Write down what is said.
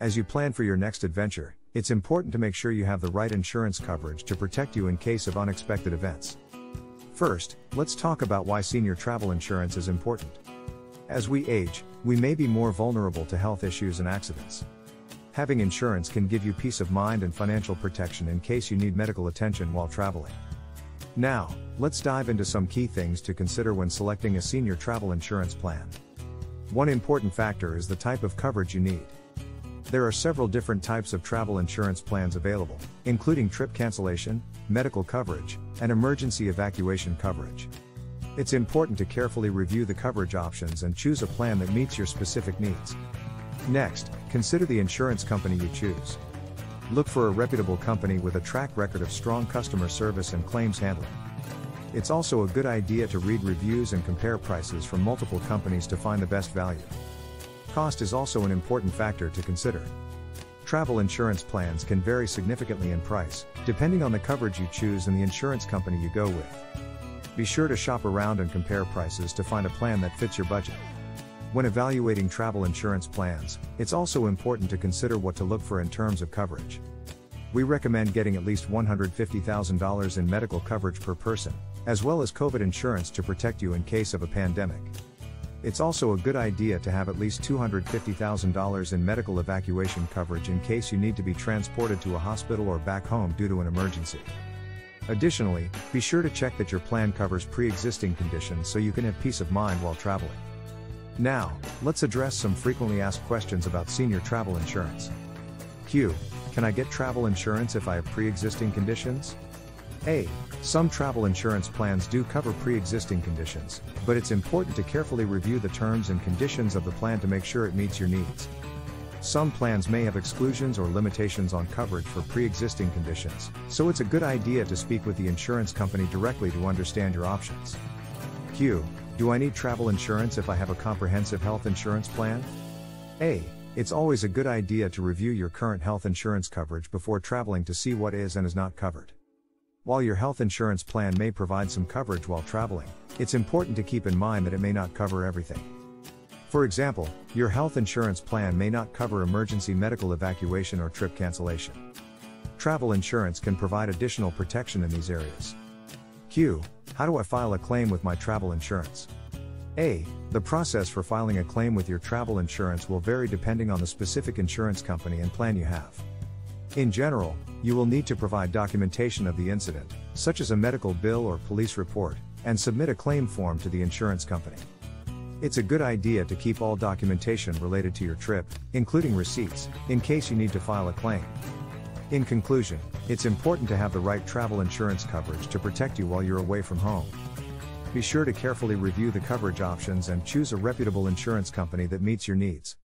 As you plan for your next adventure, it's important to make sure you have the right insurance coverage to protect you in case of unexpected events. First, let's talk about why senior travel insurance is important. As we age, we may be more vulnerable to health issues and accidents. Having insurance can give you peace of mind and financial protection in case you need medical attention while traveling. Now, let's dive into some key things to consider when selecting a senior travel insurance plan. One important factor is the type of coverage you need. There are several different types of travel insurance plans available, including trip cancellation, medical coverage, and emergency evacuation coverage. It's important to carefully review the coverage options and choose a plan that meets your specific needs. Next, consider the insurance company you choose. Look for a reputable company with a track record of strong customer service and claims handling. It's also a good idea to read reviews and compare prices from multiple companies to find the best value. Cost is also an important factor to consider. Travel insurance plans can vary significantly in price, depending on the coverage you choose and the insurance company you go with. Be sure to shop around and compare prices to find a plan that fits your budget. When evaluating travel insurance plans, it's also important to consider what to look for in terms of coverage. We recommend getting at least $150,000 in medical coverage per person, as well as COVID insurance to protect you in case of a pandemic. It's also a good idea to have at least $250,000 in medical evacuation coverage in case you need to be transported to a hospital or back home due to an emergency. Additionally, be sure to check that your plan covers pre existing conditions so you can have peace of mind while traveling. Now, let's address some frequently asked questions about senior travel insurance. Q. Can I get travel insurance if I have pre existing conditions? A. Some travel insurance plans do cover pre existing conditions, but it's important to carefully review the terms and conditions of the plan to make sure it meets your needs. Some plans may have exclusions or limitations on coverage for pre existing conditions, so it's a good idea to speak with the insurance company directly to understand your options. Q. Do I need travel insurance if I have a comprehensive health insurance plan? A. It's always a good idea to review your current health insurance coverage before traveling to see what is and is not covered. While your health insurance plan may provide some coverage while traveling, it's important to keep in mind that it may not cover everything. For example, your health insurance plan may not cover emergency medical evacuation or trip cancellation. Travel insurance can provide additional protection in these areas. Q. How do I file a claim with my travel insurance? A. The process for filing a claim with your travel insurance will vary depending on the specific insurance company and plan you have. In general, you will need to provide documentation of the incident, such as a medical bill or police report, and submit a claim form to the insurance company. It's a good idea to keep all documentation related to your trip, including receipts, in case you need to file a claim. In conclusion, it's important to have the right travel insurance coverage to protect you while you're away from home. Be sure to carefully review the coverage options and choose a reputable insurance company that meets your needs.